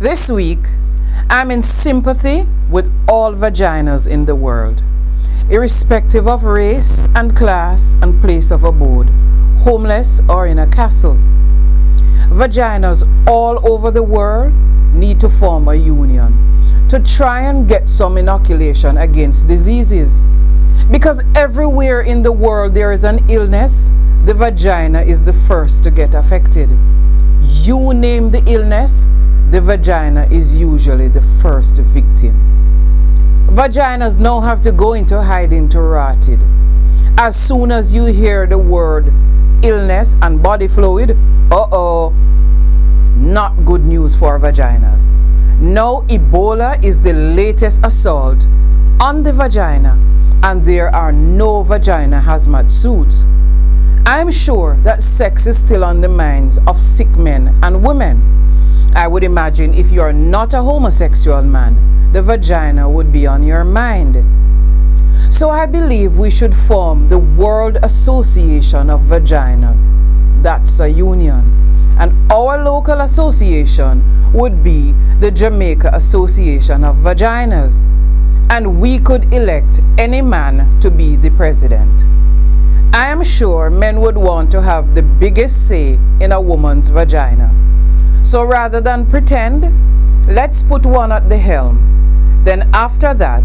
This week, I'm in sympathy with all vaginas in the world, irrespective of race and class and place of abode, homeless or in a castle. Vaginas all over the world need to form a union to try and get some inoculation against diseases. Because everywhere in the world there is an illness, the vagina is the first to get affected. You name the illness, the vagina is usually the first victim. Vaginas now have to go into hiding to rot it. As soon as you hear the word illness and body fluid, uh-oh, not good news for vaginas. Now Ebola is the latest assault on the vagina and there are no vagina hazmat suits. I'm sure that sex is still on the minds of sick men and women. I would imagine if you are not a homosexual man, the vagina would be on your mind. So I believe we should form the World Association of Vagina. That's a union. And our local association would be the Jamaica Association of Vaginas. And we could elect any man to be the president. I am sure men would want to have the biggest say in a woman's vagina. So rather than pretend, let's put one at the helm. Then after that,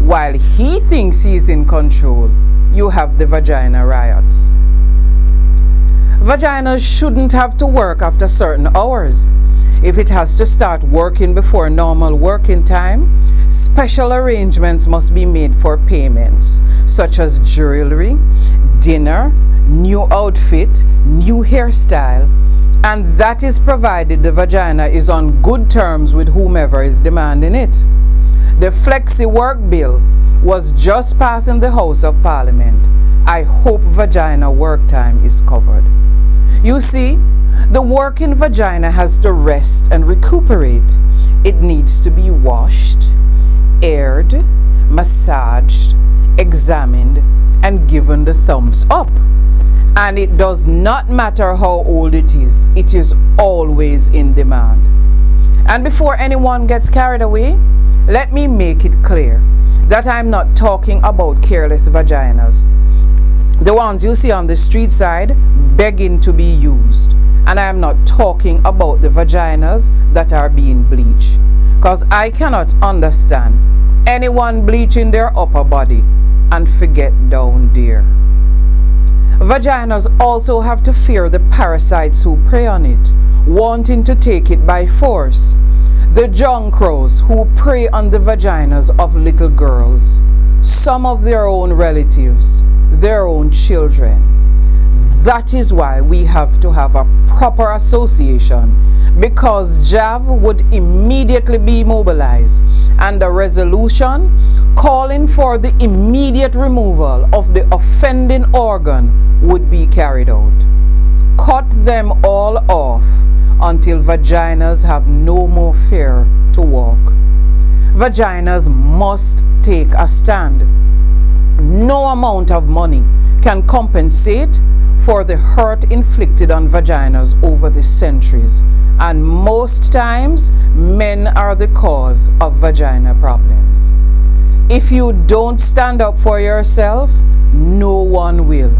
while he thinks he's in control, you have the vagina riots. Vaginas shouldn't have to work after certain hours. If it has to start working before normal working time, special arrangements must be made for payments, such as jewelry, dinner, new outfit, new hairstyle, and that is provided the vagina is on good terms with whomever is demanding it. The Flexi Work Bill was just passed in the House of Parliament. I hope vagina work time is covered. You see, the working vagina has to rest and recuperate. It needs to be washed, aired, massaged, examined, and given the thumbs up. And it does not matter how old it is, it is always in demand. And before anyone gets carried away, let me make it clear that I'm not talking about careless vaginas. The ones you see on the street side begging to be used. And I am not talking about the vaginas that are being bleached. Because I cannot understand anyone bleaching their upper body and forget down there. Vaginas also have to fear the parasites who prey on it, wanting to take it by force. The John Crows who prey on the vaginas of little girls, some of their own relatives, their own children. That is why we have to have a proper association because JAV would immediately be mobilized and a resolution calling for the immediate removal of the offending organ would be carried out. Cut them all off until vaginas have no more fear to walk. Vaginas must take a stand. No amount of money can compensate for the hurt inflicted on vaginas over the centuries. And most times, men are the cause of vagina problems. If you don't stand up for yourself, no one will.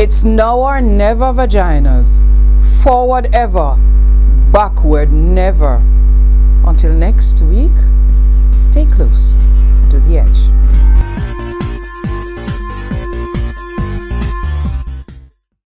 It's now or never vaginas. Forward ever, backward never. Until next week, stay close.